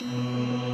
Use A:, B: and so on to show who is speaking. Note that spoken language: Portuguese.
A: Música